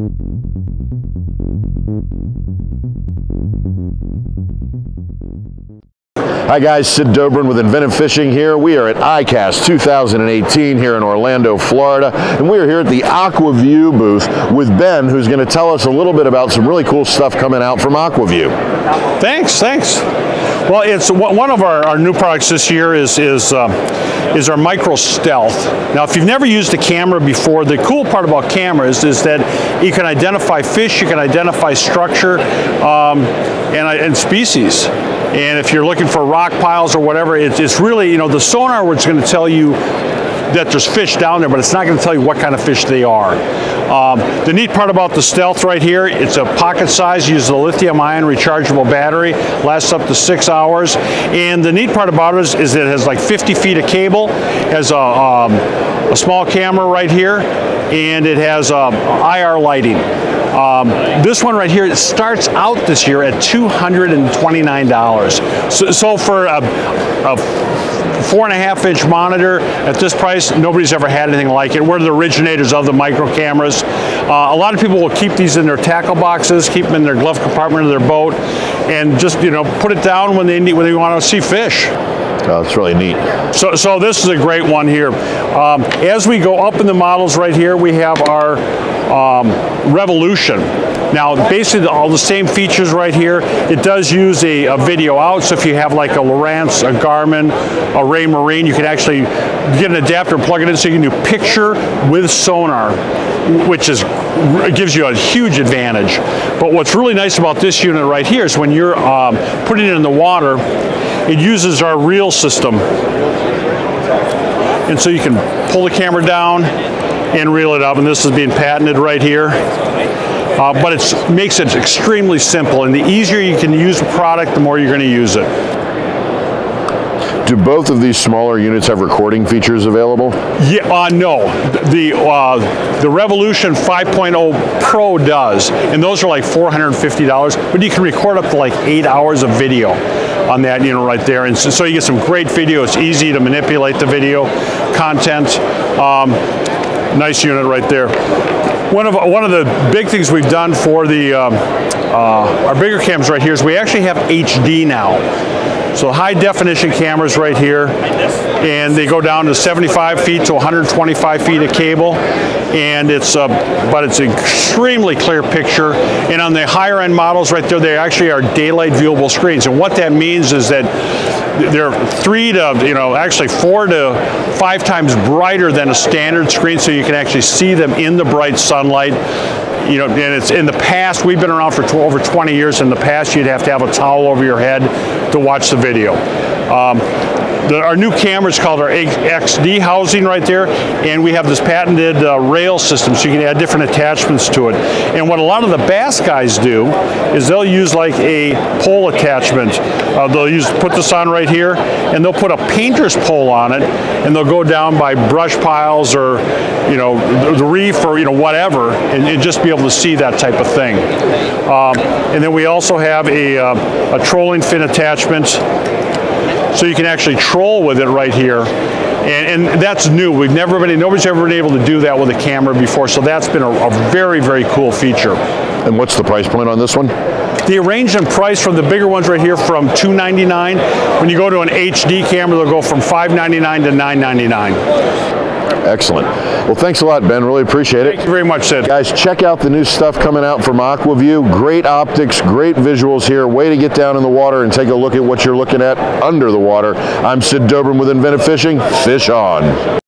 Thank you. Hi guys, Sid Dobrin with Inventive Fishing here. We are at ICAST 2018 here in Orlando, Florida, and we are here at the Aqua-Vu booth with Ben, who's going to tell us a little bit about some really cool stuff coming out from Aqua-Vu. Thanks, thanks. Well, it's one of our, our new products this year is is um, is our Micro Stealth. Now, if you've never used a camera before, the cool part about cameras is that you can identify fish, you can identify structure, um, and, and species. And if you're looking for piles or whatever, it's, it's really, you know, the sonar is going to tell you that there's fish down there, but it's not going to tell you what kind of fish they are. Um, the neat part about the Stealth right here, it's a pocket size, uses a lithium ion rechargeable battery, lasts up to six hours. And the neat part about it is, is it has like 50 feet of cable, has a, um, a small camera right here, and it has um, IR lighting. Um, this one right here it starts out this year at $229. So, so for a, a four and a half inch monitor at this price, nobody's ever had anything like it. We're the originators of the micro cameras. Uh, a lot of people will keep these in their tackle boxes, keep them in their glove compartment of their boat, and just you know put it down when they need when they want to see fish. Oh, it's really neat. So, so this is a great one here. Um, as we go up in the models right here, we have our um, Revolution. Now, basically all the same features right here. It does use a, a, video out, so if you have like a Lowrance, a Garmin, a Raymarine, you can actually get an adapter plug it in so you can do picture with sonar, which is gives you a huge advantage. But what's really nice about this unit right here is when you're um, putting it in the water, it uses our reel system. And so you can pull the camera down and reel it up, and this is being patented right here. Uh, but it makes it extremely simple, and the easier you can use a product, the more you're going to use it. Do both of these smaller units have recording features available? Yeah, uh, no. The uh, the Revolution 5.0 Pro does, and those are like $450. But you can record up to like eight hours of video on that, you know, right there. And so, so you get some great video. It's easy to manipulate the video content. Um, nice unit right there. One of one of the big things we've done for the um, uh, our bigger cams right here is we actually have HD now. So high definition cameras right here, and they go down to 75 feet to 125 feet of cable, and it's but it's an extremely clear picture. And on the higher end models right there, they actually are daylight viewable screens. And what that means is that they're three to, you know, actually four to five times brighter than a standard screen, so you can actually see them in the bright sunlight you know, and it's in the past, we've been around for over 20 years. In the past, you'd have to have a towel over your head to watch the video. Um, the, our new camera is called our XD housing right there, and we have this patented uh, rail system, so you can add different attachments to it. And what a lot of the bass guys do is they'll use like a pole attachment. Uh, they'll use put this on right here, and they'll put a painter's pole on it, and they'll go down by brush piles or you know the reef or you know whatever, and, and just be able to see that type of thing. Um, and then we also have a, uh, a trolling fin attachment so you can actually troll with it right here. And, and, that's new. We've never been, nobody's ever been able to do that with a camera before, so that's been a, a very, very cool feature. And what's the price point on this one? The range in price from the bigger ones right here from 299. When you go to an HD camera, they'll go from 599 to $999. Excellent. Well, thanks a lot, Ben. Really appreciate it. Thank you very much, Sid. Guys, check out the new stuff coming out from Aqua-Vu. Great optics, great visuals here. Way to get down in the water and take a look at what you're looking at under the water. I'm Sid Dobrin with Inventive Fishing. Fish on.